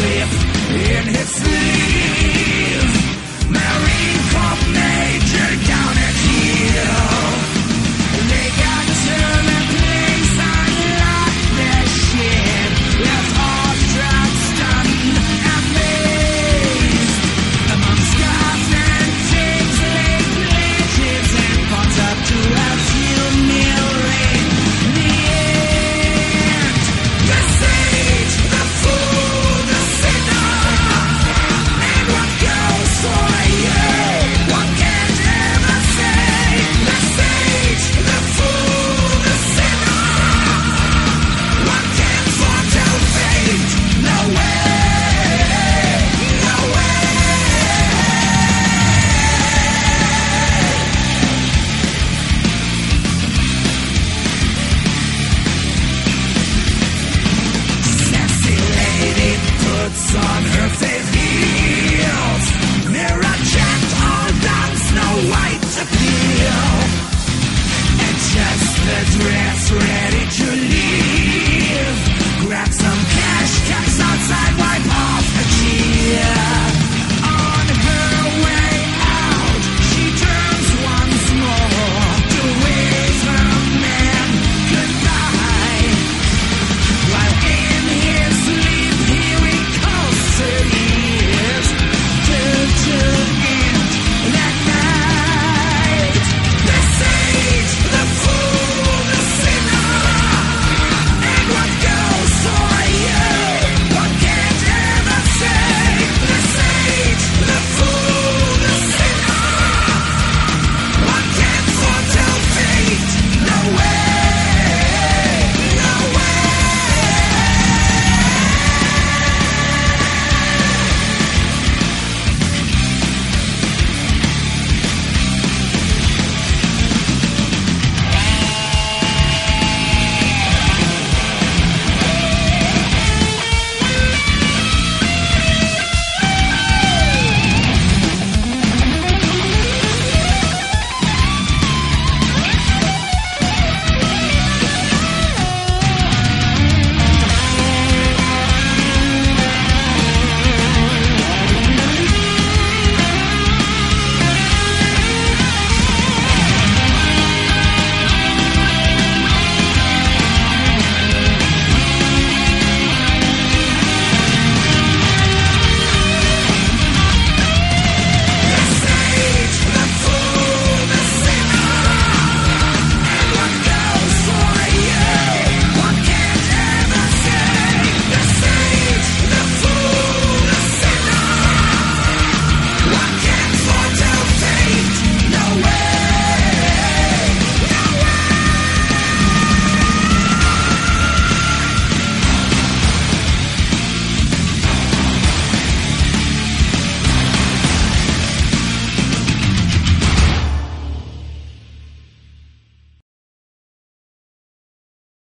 in his sleep.